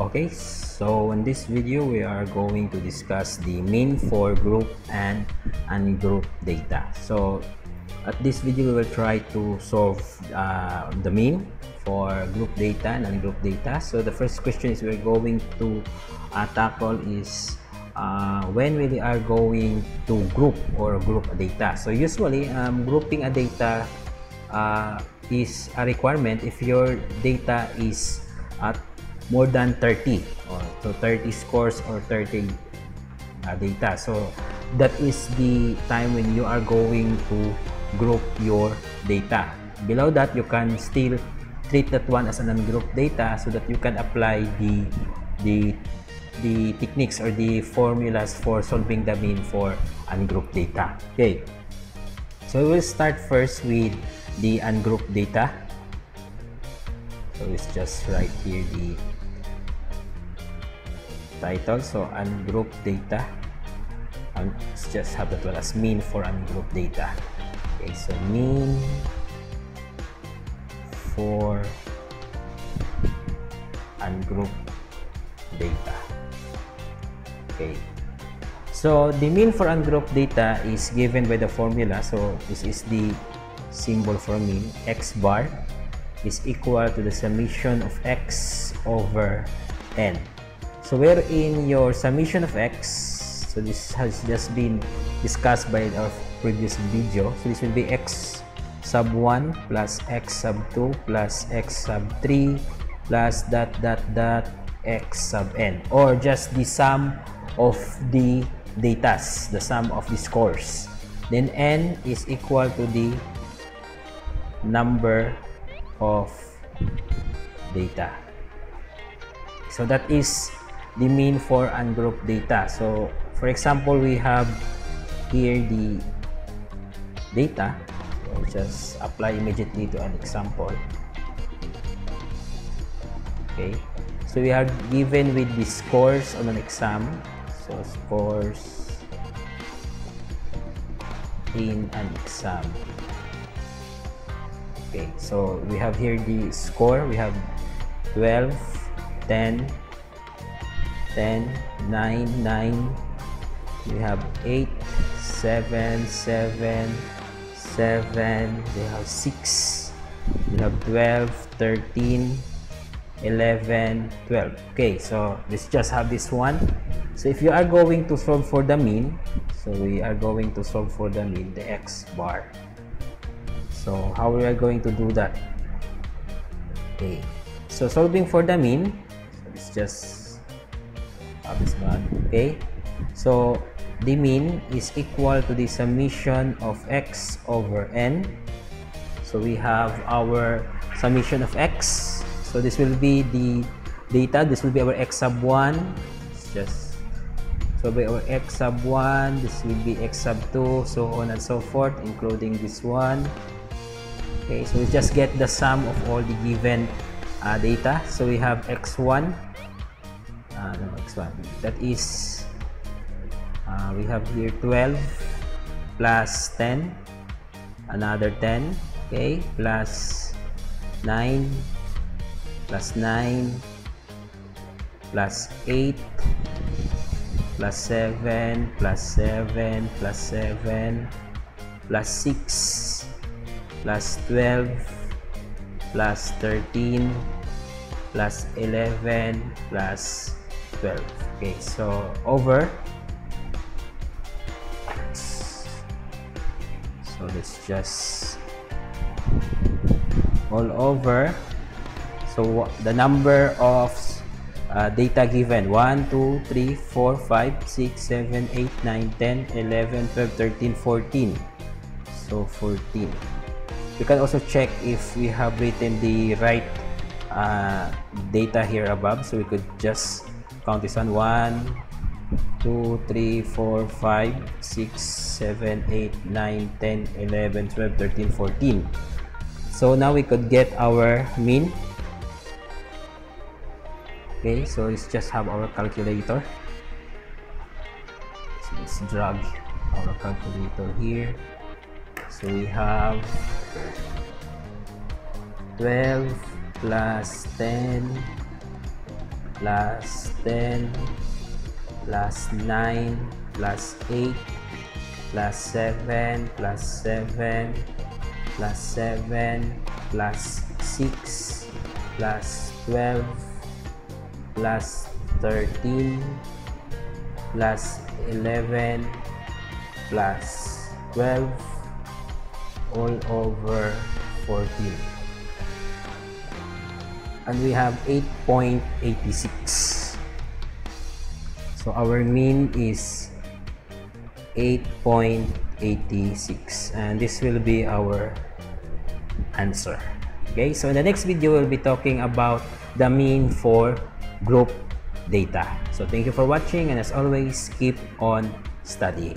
Okay, so in this video we are going to discuss the mean for group and ungroup data. So at this video we will try to solve uh, the mean for group data and ungroup data. So the first question is we're going to uh, tackle is uh, when we are going to group or group data. So usually um, grouping a data uh, is a requirement if your data is at more than 30 or so 30 scores or 30 uh, data. So that is the time when you are going to group your data. Below that you can still treat that one as an ungrouped data so that you can apply the the the techniques or the formulas for solving the mean for ungrouped data. Okay. So we'll start first with the ungrouped data. So let's just right here the title. So ungroup data. And just have that as mean for ungroup data. Okay so mean for ungroup data. Okay. So the mean for ungroup data is given by the formula. So this is the symbol for mean. X bar is equal to the summation of x over n so wherein your summation of x, so this has just been discussed by our previous video. So this will be x sub 1 plus x sub 2 plus x sub 3 plus dot dot dot x sub n or just the sum of the datas, the sum of the scores. Then n is equal to the number of data. So that is the mean for ungrouped data. So, for example, we have here the data. So, just apply immediately to an example. Okay. So, we are given with the scores on an exam. So, scores in an exam. Okay. So, we have here the score. We have 12, 10, 10 9 9 we have 8 7 7 7 we have 6 we have 12 13 11 12 okay so let's just have this one. So if you are going to solve for the mean so we are going to solve for the mean the x bar. So how we are going to do that? Okay so solving for the mean so let's just this one okay? So the mean is equal to the summation of x over n. So we have our summation of x. So this will be the data. This will be our x sub 1 it's just so by our x sub 1 this will be x sub 2 so on and so forth including this one. Okay so we just get the sum of all the given uh, data. So we have x1 uh, next one that is uh, we have here 12 plus 10 another 10 okay plus 9 plus 9 plus 8 plus 7 plus 7 plus 7 plus 6 plus 12 plus 13 plus 11 plus 12 okay so over. So let's just all over. So the number of uh, data given 1 2 3 4 5 6 7 8 9 10 11 12 13 14 so 14 you can also check if we have written the right uh, data here above so we could just count this one. 1 2 3 4 5 6 7 8 9 10 11 12 13 14 so now we could get our mean. Okay so let's just have our calculator. So let's drag our calculator here. So we have 12 plus 10 plus 10 plus 9 plus 8 plus 7 plus 7 plus 7 plus 6 plus 12 plus 13 plus 11 plus 12 all over 14 and we have 8.86 so our mean is 8.86 and this will be our answer. Okay so in the next video we'll be talking about the mean for group data. So thank you for watching and as always keep on studying